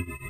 Mm-hmm.